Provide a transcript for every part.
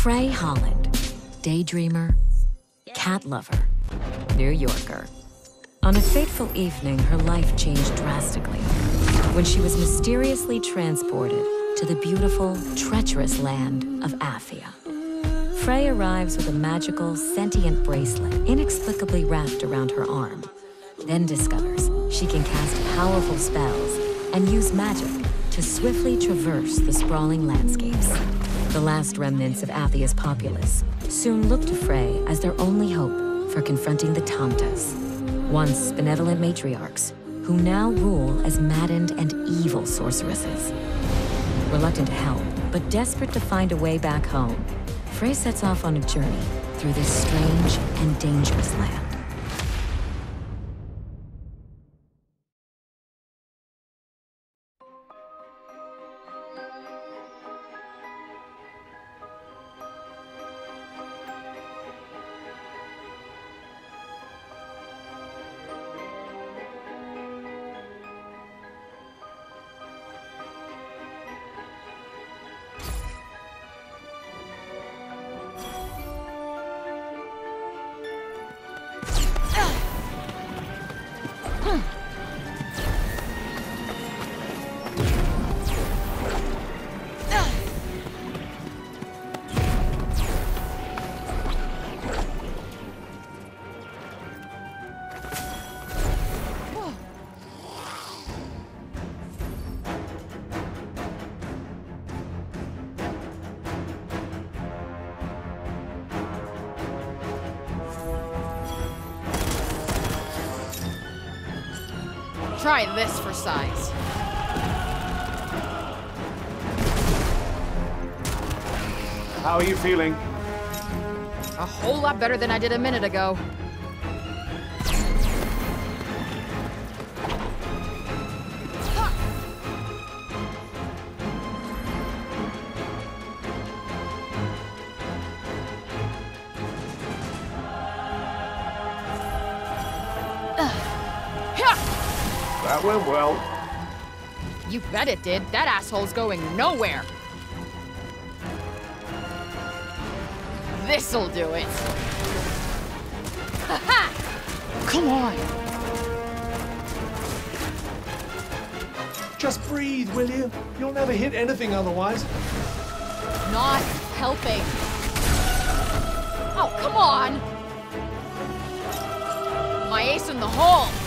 Frey Holland, daydreamer, cat lover, New Yorker. On a fateful evening, her life changed drastically when she was mysteriously transported to the beautiful, treacherous land of Athia. Frey arrives with a magical, sentient bracelet inexplicably wrapped around her arm, then discovers she can cast powerful spells and use magic to swiftly traverse the sprawling landscapes. The last remnants of Athia's populace soon look to Frey as their only hope for confronting the Tantas, once benevolent matriarchs who now rule as maddened and evil sorceresses. Reluctant to help, but desperate to find a way back home, Frey sets off on a journey through this strange and dangerous land. Try this for size. How are you feeling? A whole lot better than I did a minute ago. Bet it did. That asshole's going nowhere. This'll do it. Ha! Come on! Just breathe, will you? You'll never hit anything otherwise. Not helping. Oh, come on! My ace in the hole!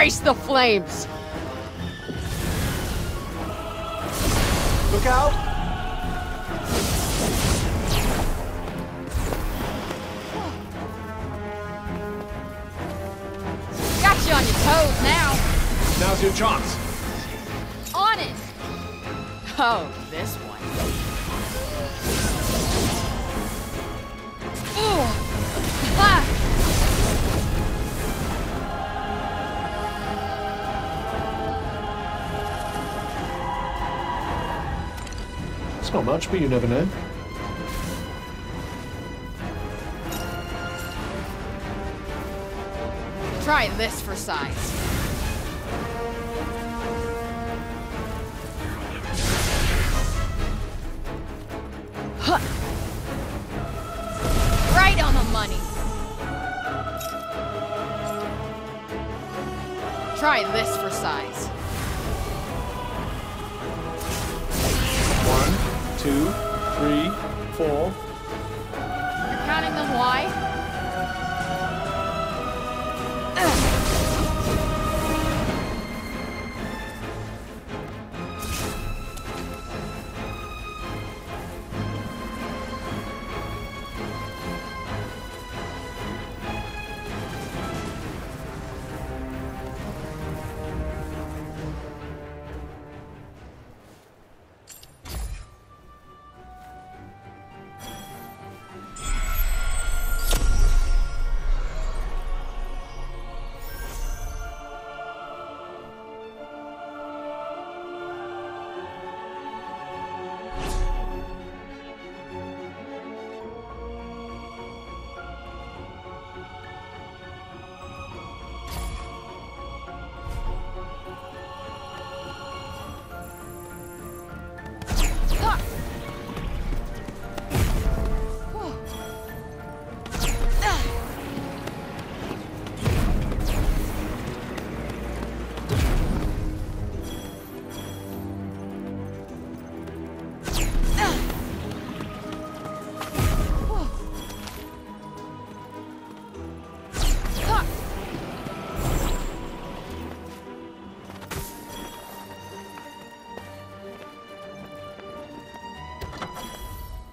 Embrace the flames! Much, but you never know. Try this for size.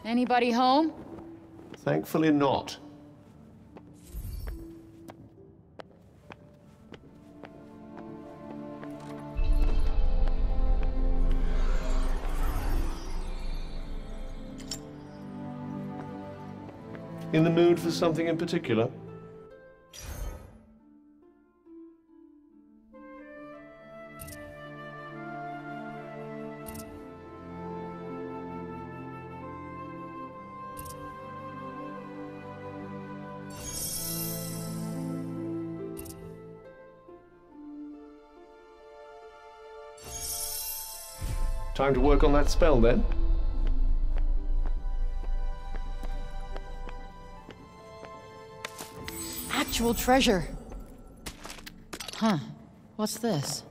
Anybody home? Thankfully not. In the mood for something in particular? Time to work on that spell then. Actual treasure. Huh. What's this?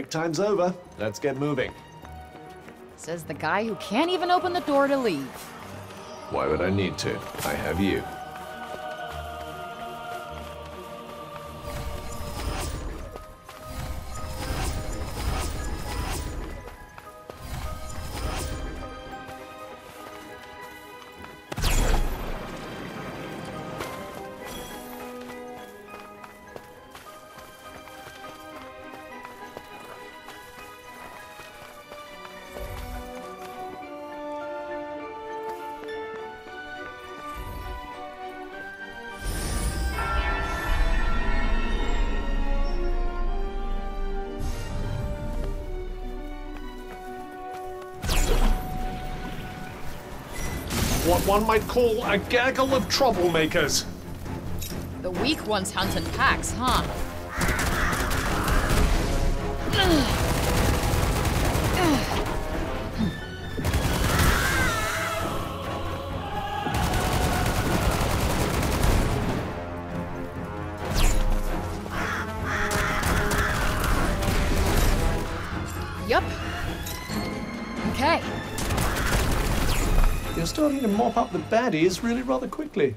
Break time's over. Let's get moving. Says the guy who can't even open the door to leave. Why would I need to? I have you. One might call a gaggle of troublemakers. The weak ones hunt in packs, huh? Starting to mop up the baddies really rather quickly.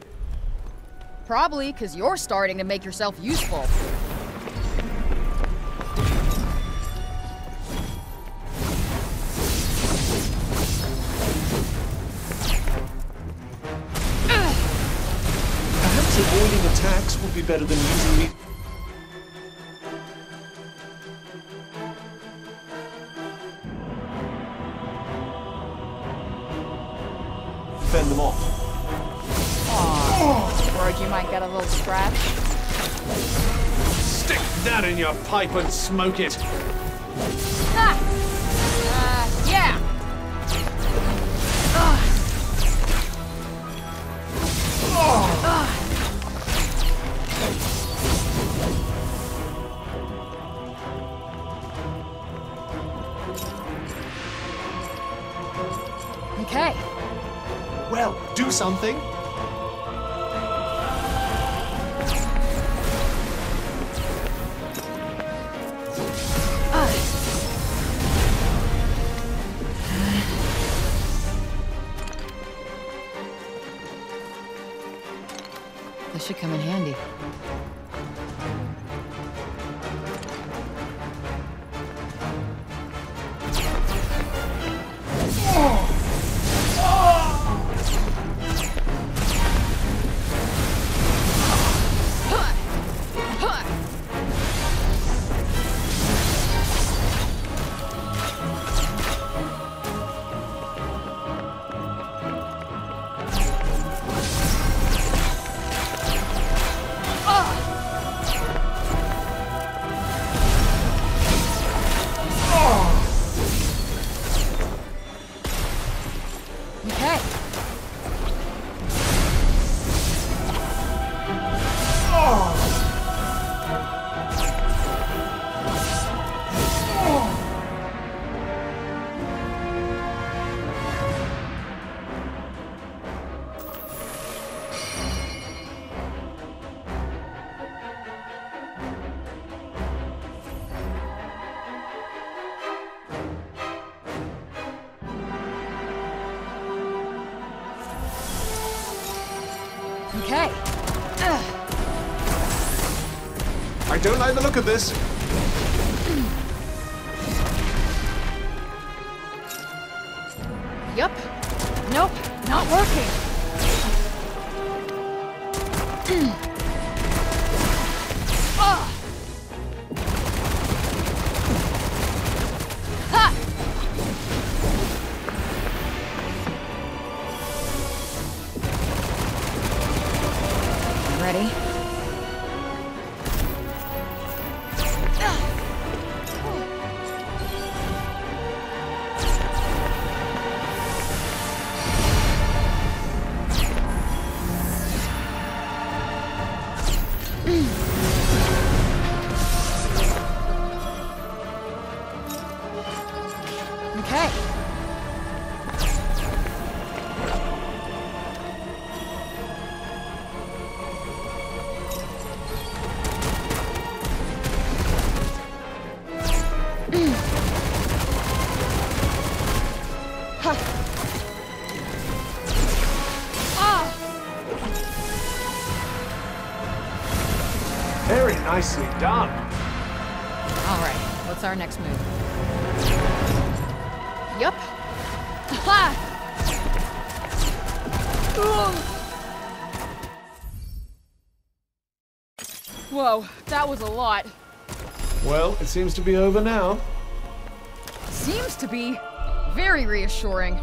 Probably because you're starting to make yourself useful. Perhaps avoiding attacks would be better than using pipe and smoke it. Look at this. Okay. A lot. Well, it seems to be over now. Seems to be very reassuring.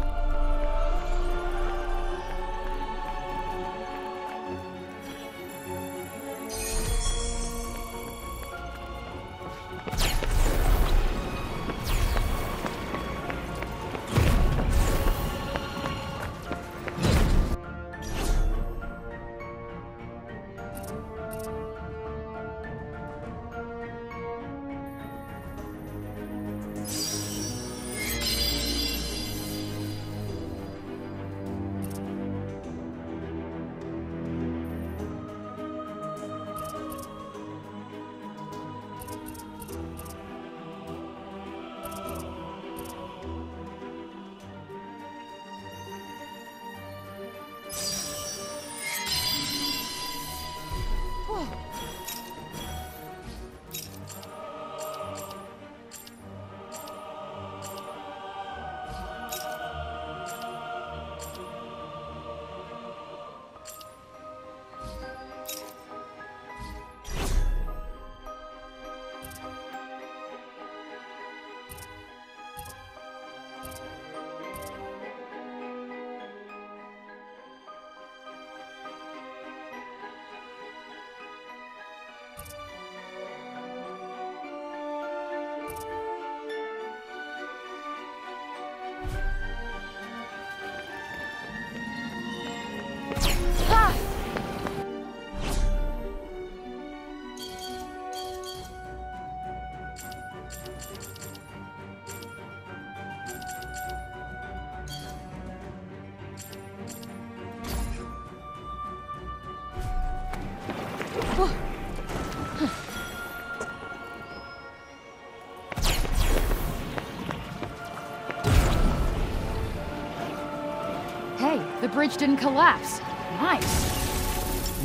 Bridge didn't collapse. Nice.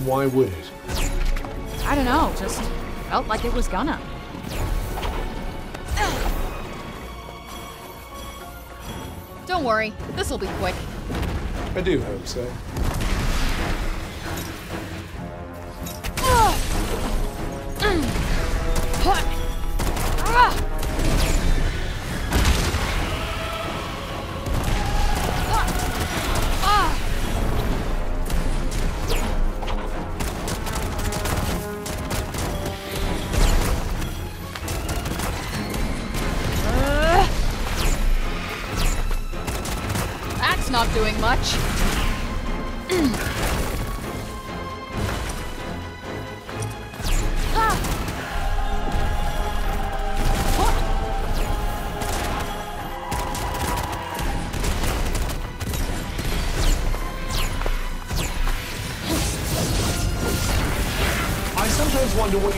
Why would it? I don't know, just felt like it was gonna. Don't worry, this'll be quick. I do hope so.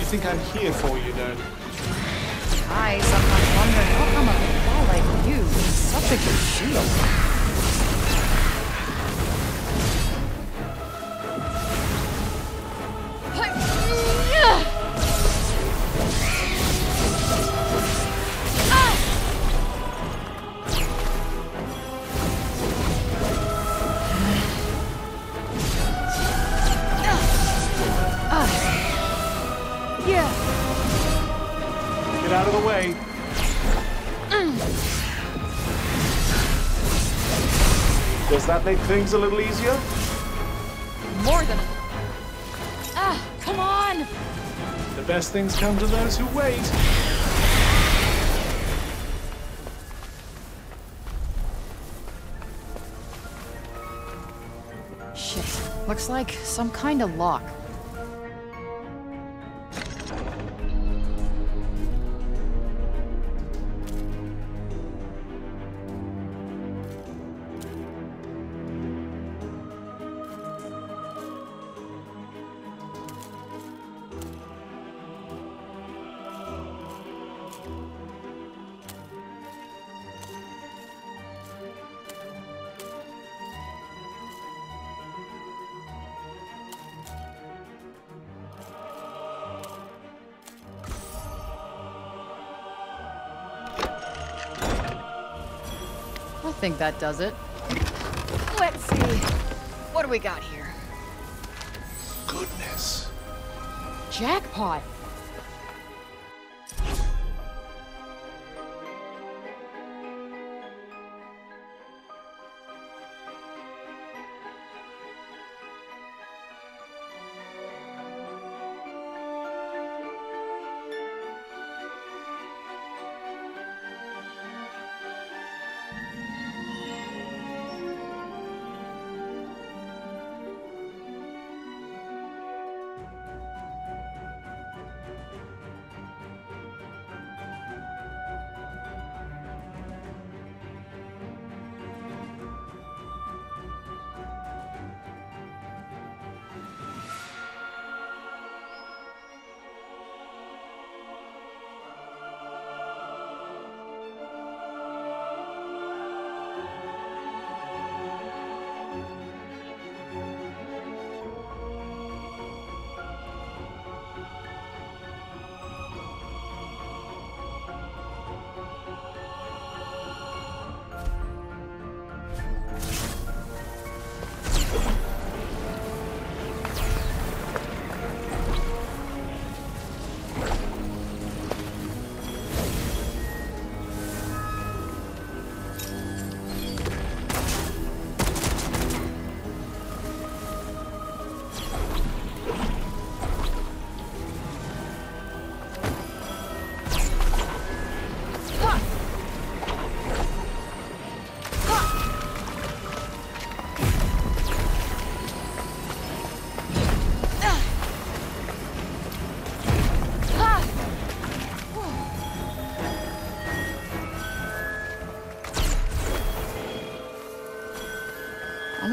Think I'm here for, you know. I sometimes wonder how come a ball like you is such a good shield. Make things a little easier? More than. Ah, come on! The best things come to those who wait. Shit. Looks like some kind of lock. I think that does it. Let's see. What do we got here? Goodness. Jackpot!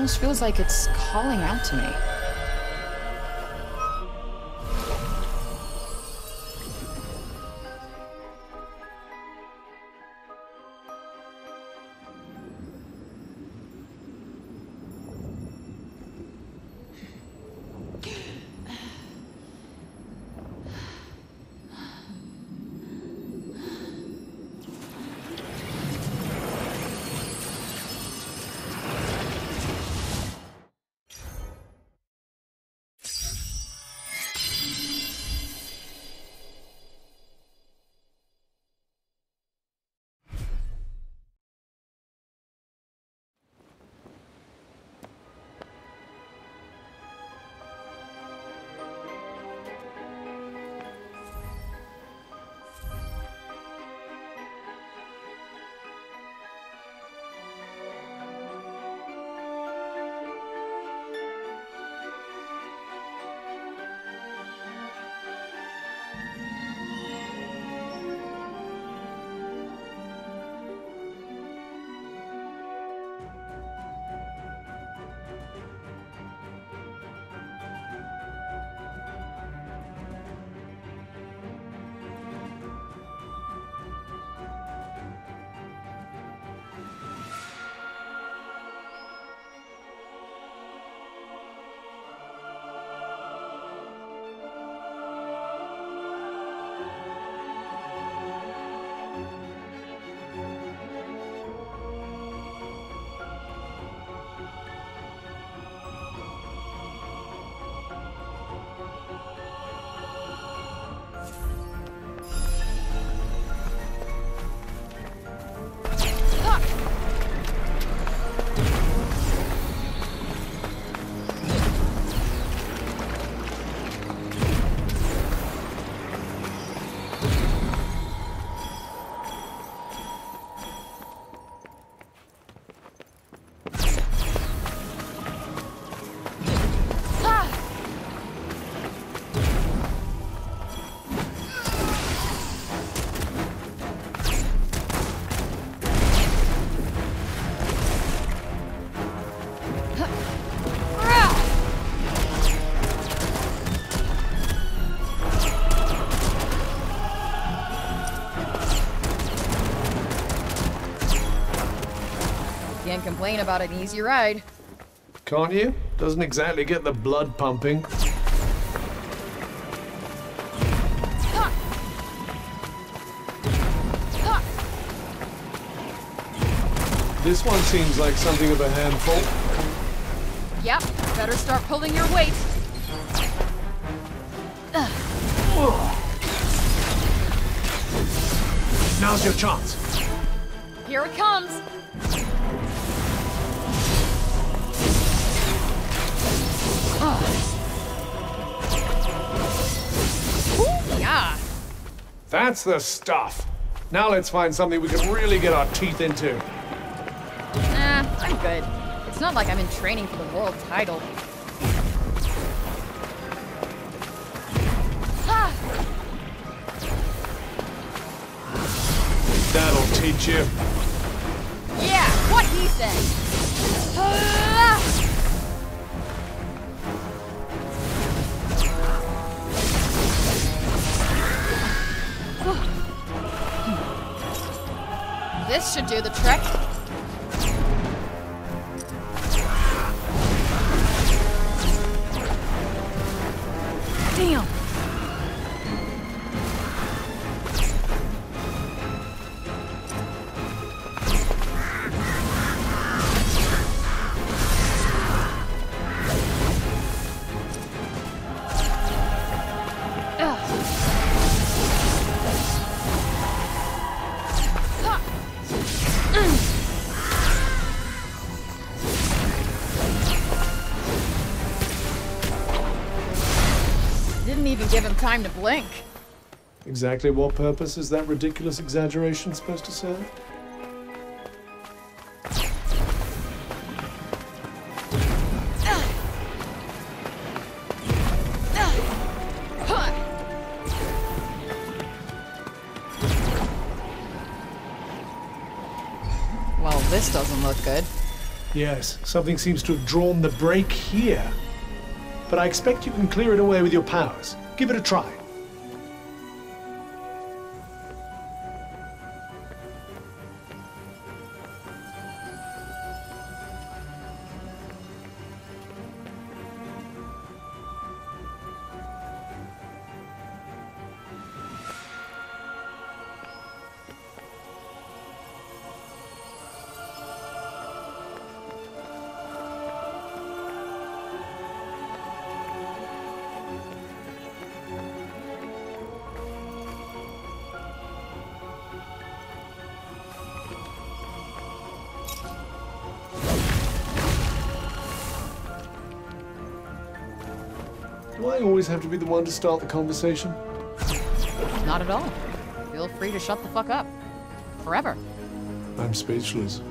Almost feels like it's calling out to me. Complain about an easy ride. Can't you? Doesn't exactly get the blood pumping. Ha! Ha! This one seems like something of a handful. Yep, better start pulling your weight. Now's your chance. Here it comes. That's the stuff. Now let's find something we can really get our teeth into. Nah, I'm good. It's not like I'm in training for the world title. Ah, That'll teach you. yeah, what he said. This should do the trick. Him time to blink. Exactly what purpose is that ridiculous exaggeration supposed to serve? Well, this doesn't look good. Yes, something seems to have drawn the break here. But I expect you can clear it away with your powers. Give it a try. I always have to be the one to start the conversation? Not at all. Feel free to shut the fuck up. Forever. I'm speechless.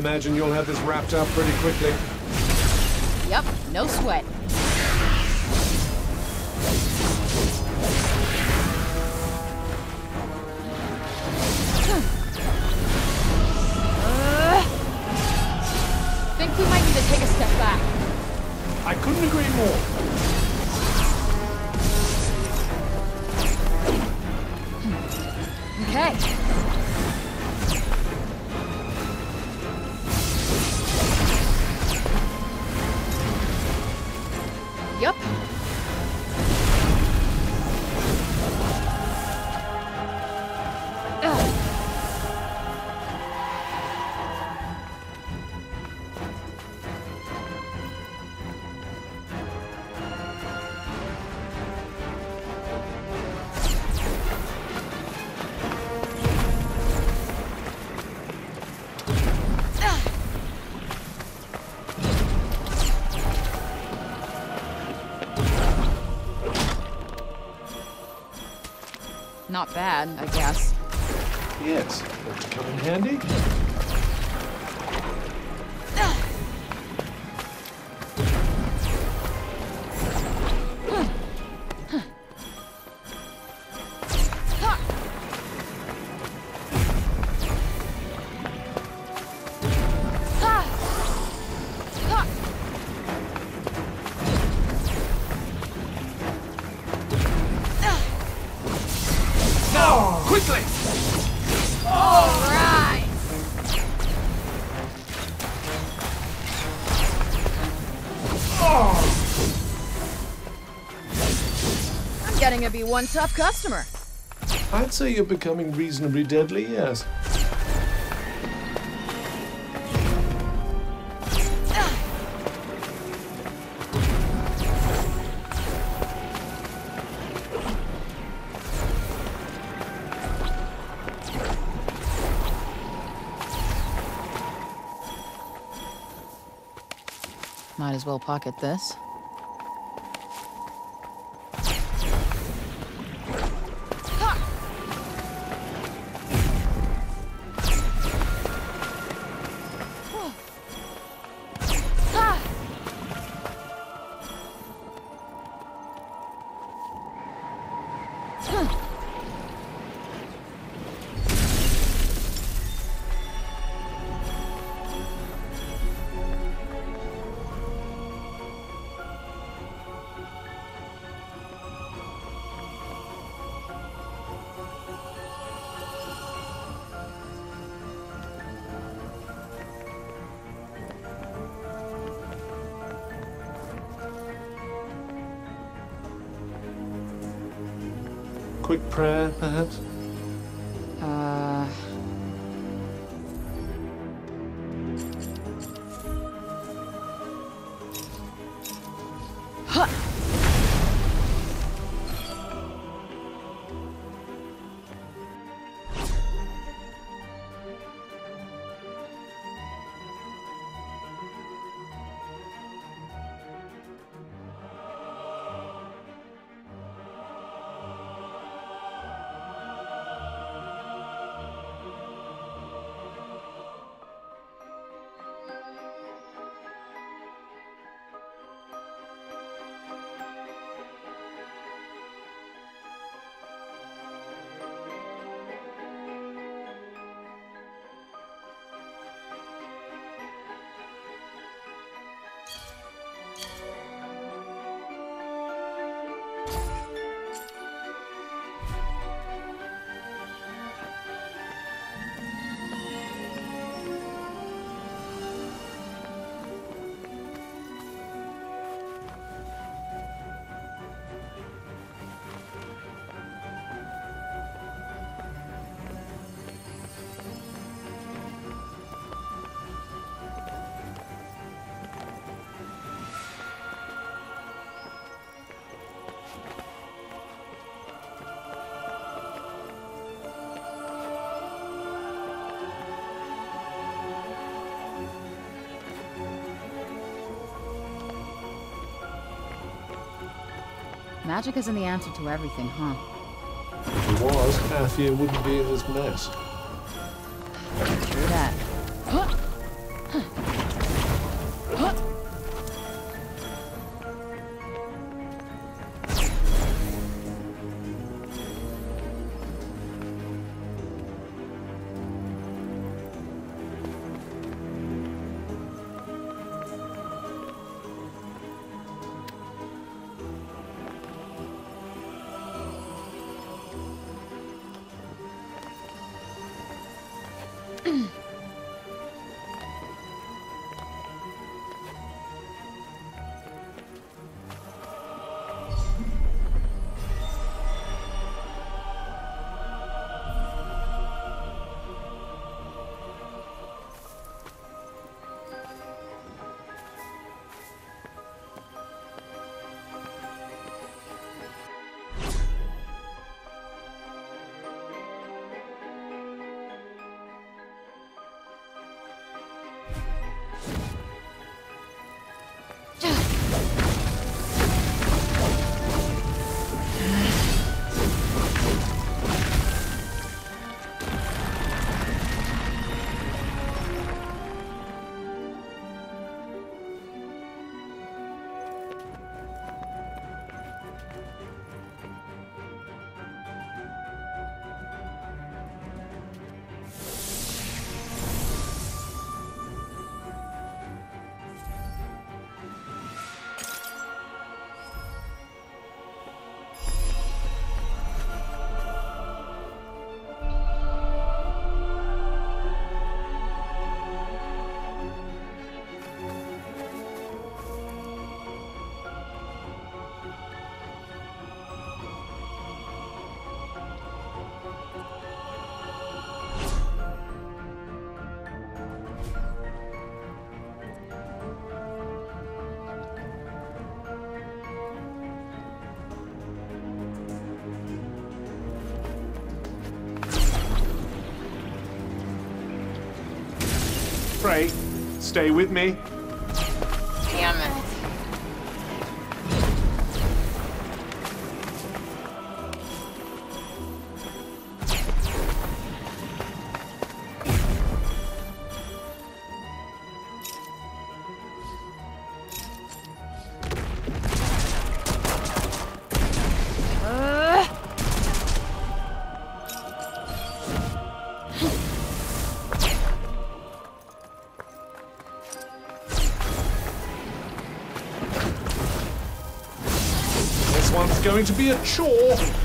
Imagine you'll have this wrapped up pretty quickly. Yep, no sweat. Not bad, I guess. Yes, could come in handy. Quickly! Alright! I'm getting to be one tough customer. I'd say you're becoming reasonably deadly, yes. As well pocket this. Magic isn't the answer to everything, huh? If it was, Athia wouldn't be in this mess. Frey, stay with me. Damn it. Going to be a chore.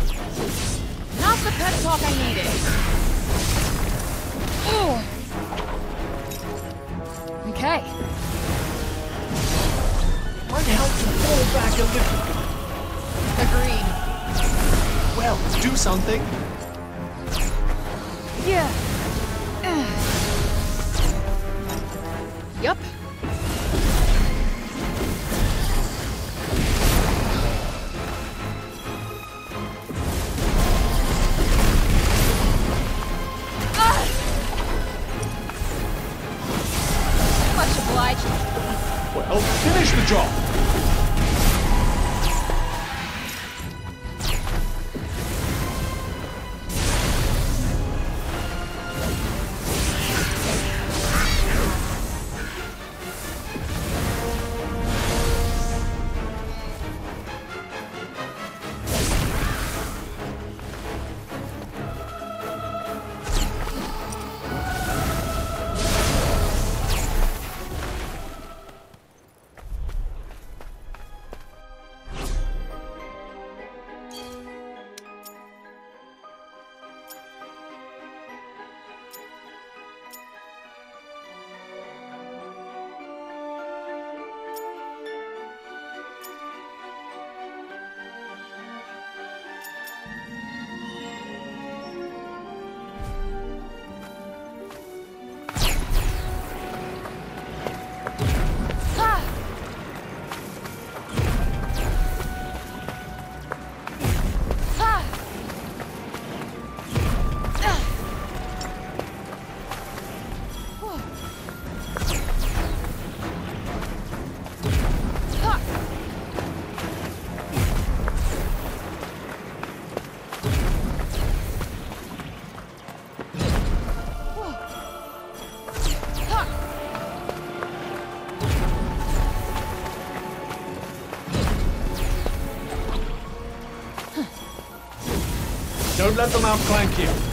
Let them outflank you.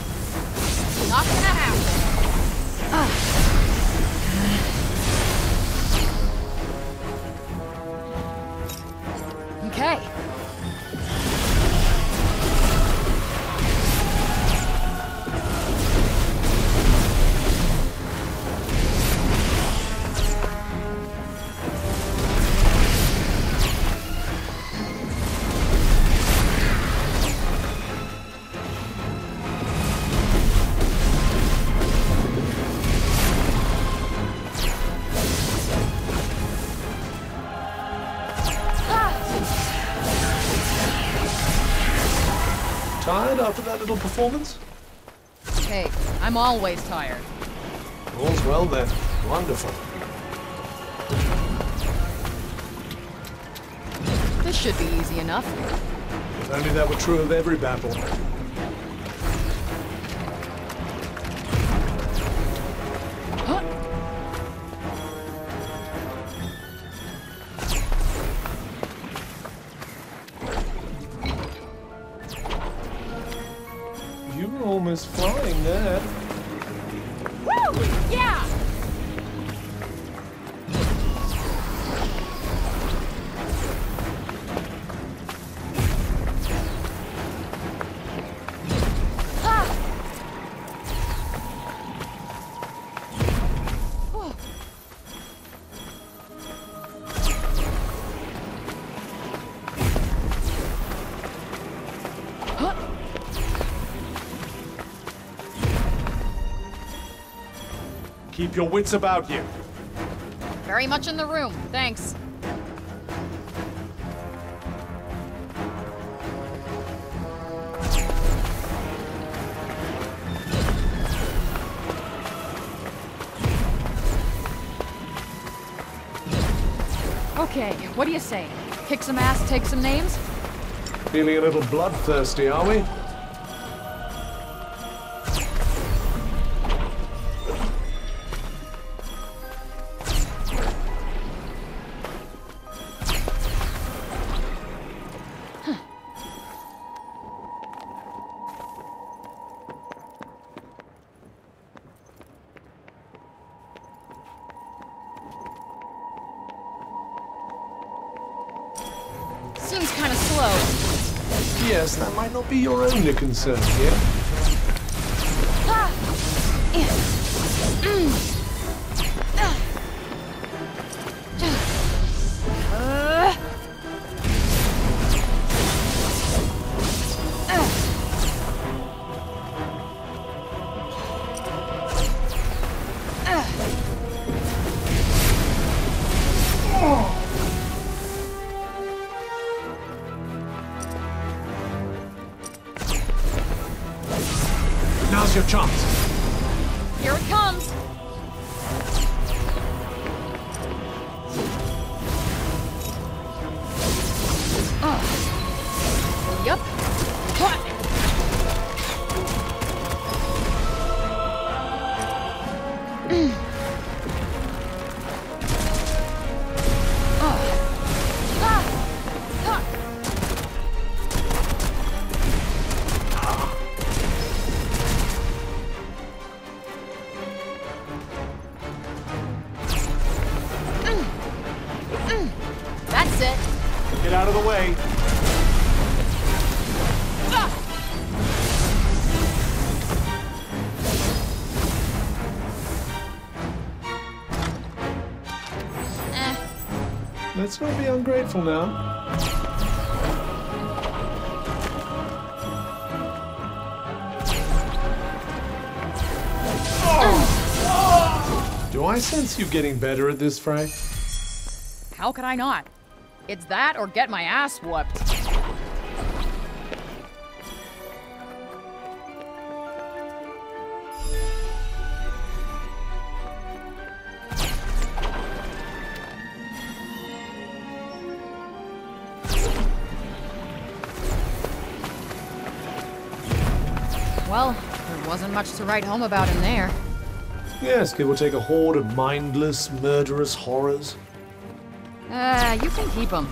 Little performance? Hey, I'm always tired. All's well then. Wonderful. This should be easy enough. If only that were true of every battle. Keep your wits about you. Very much in the room, thanks. Okay, what do you say? Kick some ass, take some names? Feeling a little bloodthirsty, are we? Yes, that might not be your only concern here. Ah! Mm. Not be ungrateful now. Do I sense you getting better at this, Frank? How could I not? It's that or get my ass whooped. Well, there wasn't much to write home about in there. Yes, give or take a horde of mindless, murderous horrors. Uh, you can keep them.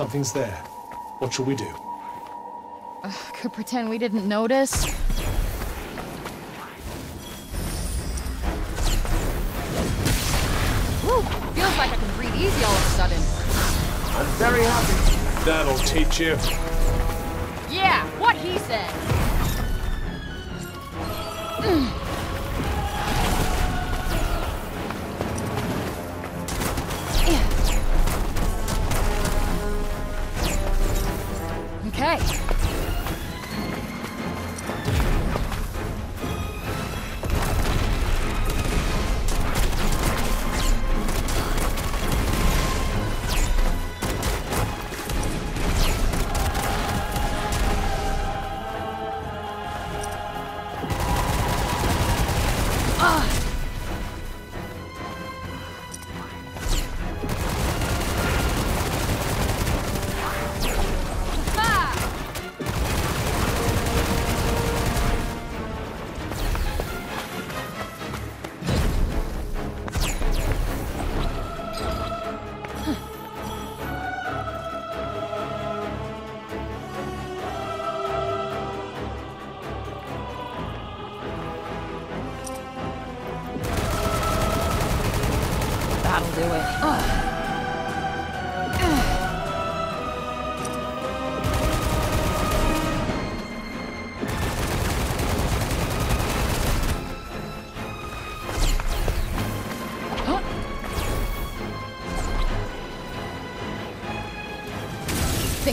Something's there. What shall we do? Could pretend we didn't notice. Whew, feels like I can breathe easy all of a sudden. I'm very happy. That'll teach you.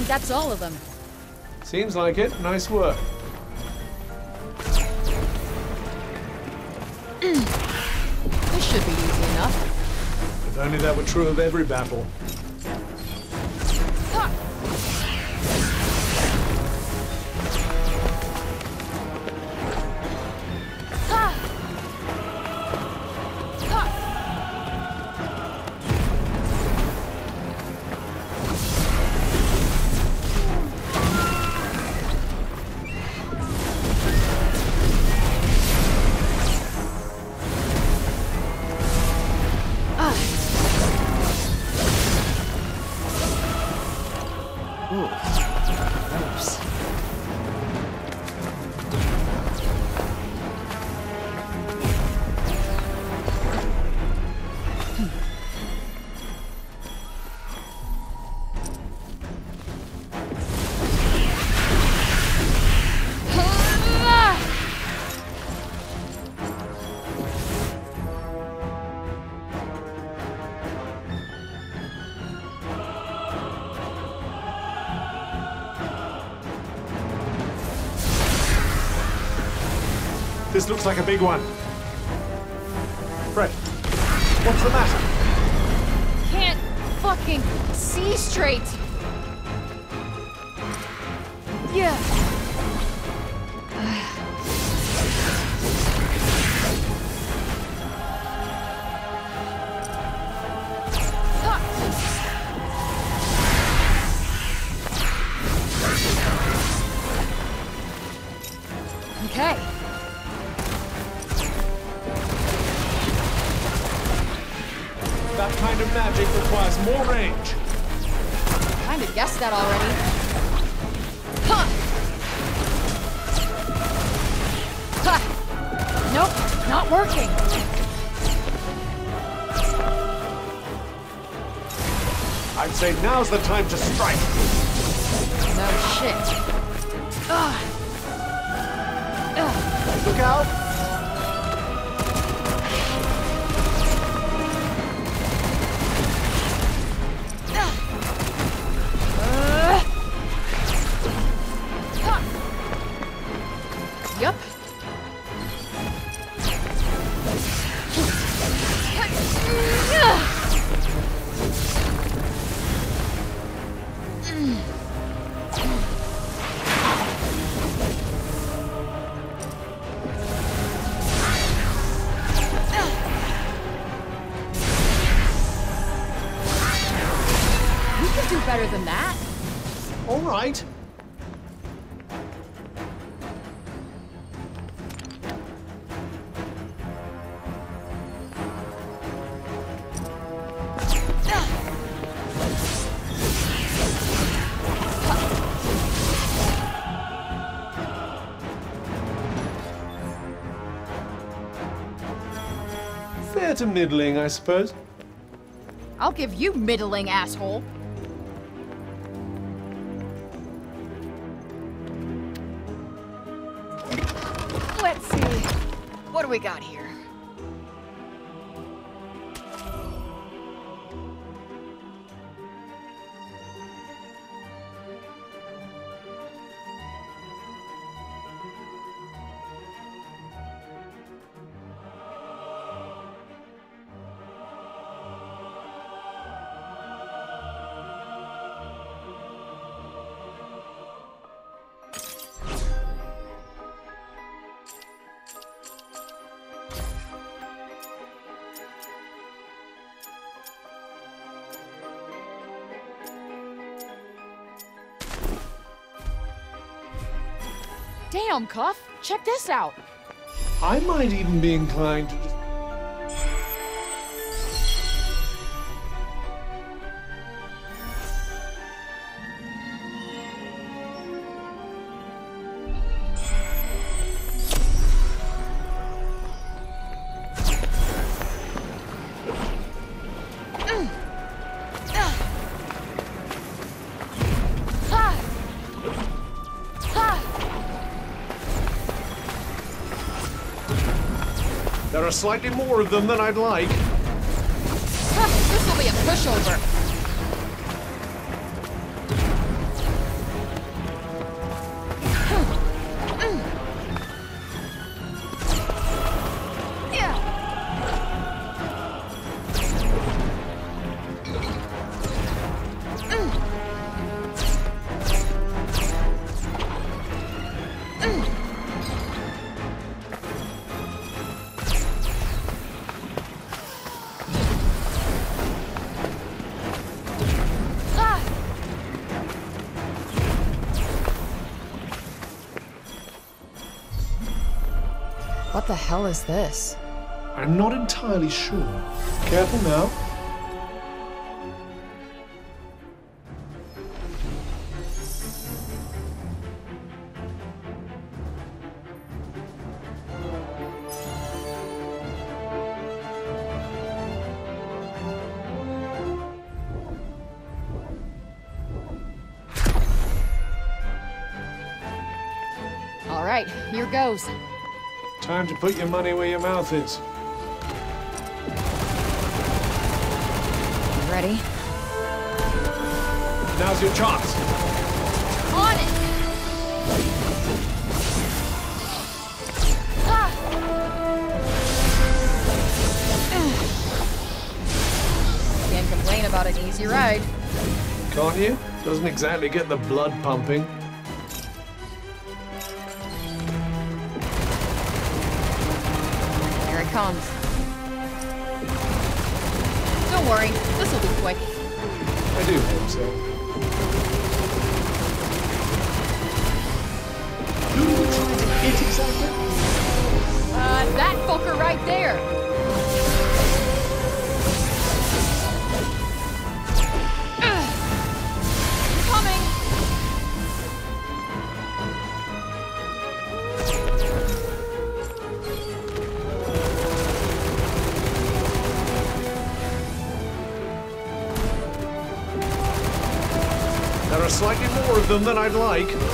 Think that's all of them. Seems like it. Nice work. This should be easy enough. If only that were true of every battle. This looks like a big one. Frey, what's the matter? Can't fucking see straight. Yeah. Now's the time to All right. Fair to middling, I suppose. I'll give you middling, asshole. We got here? Check this out. I might even be inclined to There are slightly more of them than I'd like. This will be a pushover. Hell is this? I'm not entirely sure. Careful now. Time to put your money where your mouth is. Ready? Now's your chance. On it! Can't complain about an easy ride. Can't you? Doesn't exactly get the blood pumping. Comes. Don't worry, this will be quick. I do hope so. Than I'd like.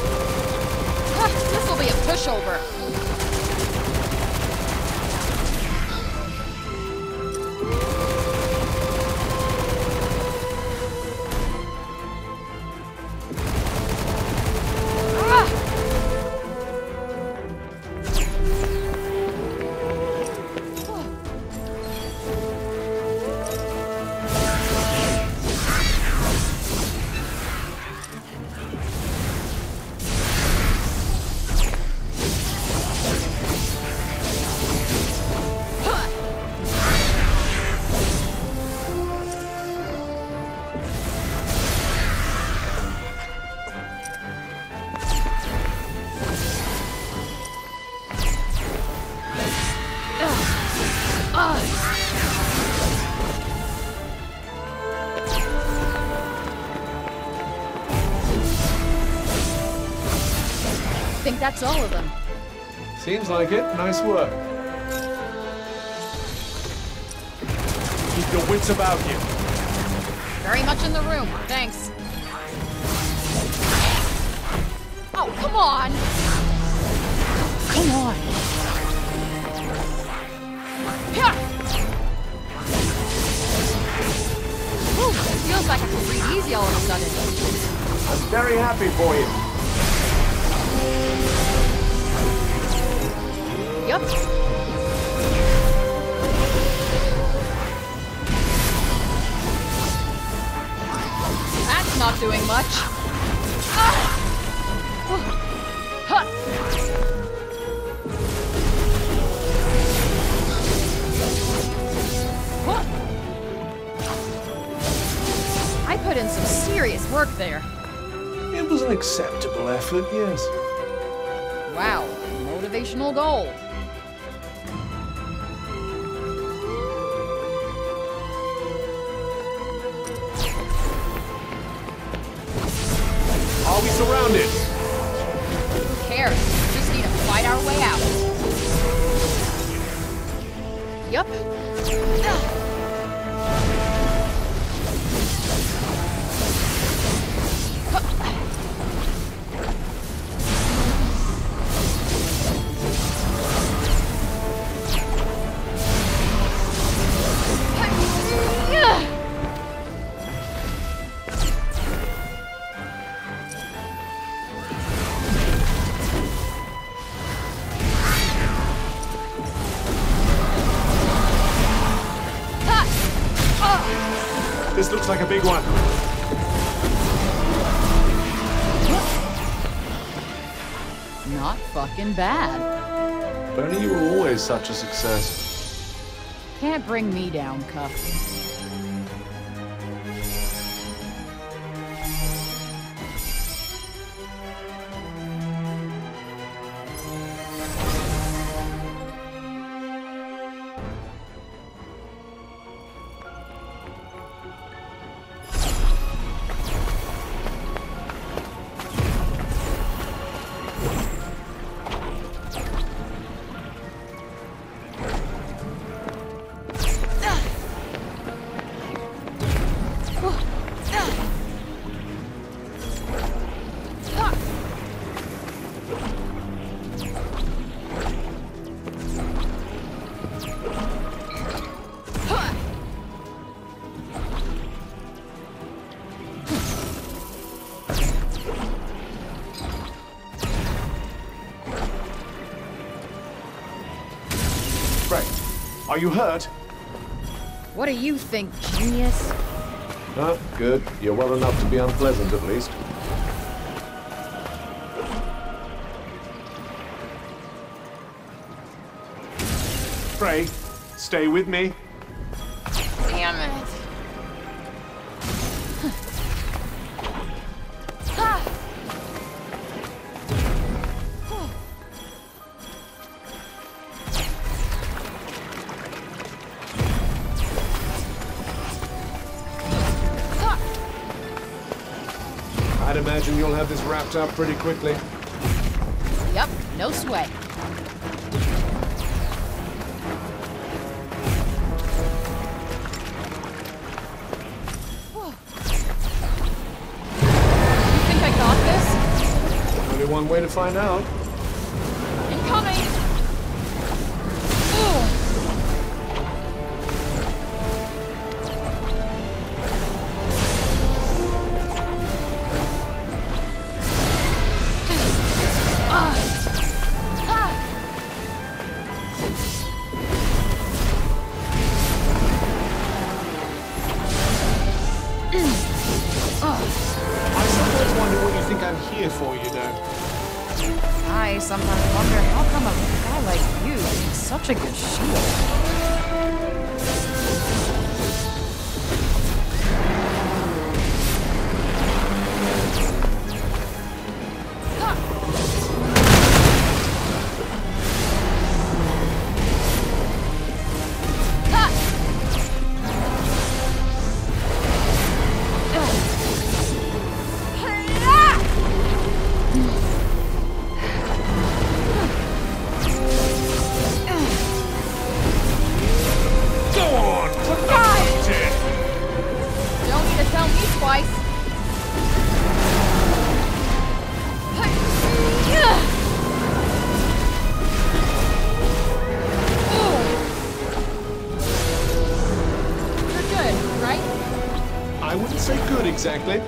That's all of them. Seems like it. Nice work. Keep your wits about you. Very much in the room. Thanks. Oh, come on! Come on! Whew, feels like I can breathe easy all of a sudden. I'm very happy for you. That's not doing much. Ah! I put in some serious work there. It was an acceptable effort, yes. Wow, motivational gold. Such a success. Can't bring me down, Cuff. Are you hurt? What do you think, genius? Ah, good. You're well enough to be unpleasant, at least. Frey, stay with me. Wrapped up pretty quickly. Yep, no sweat. You think I got this? Only one way to find out. Exactly.